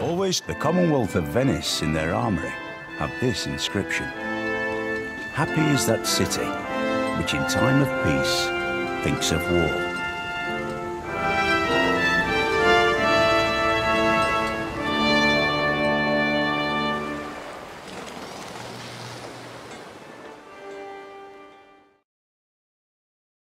Always the Commonwealth of Venice in their armoury have this inscription. Happy is that city which in time of peace thinks of war.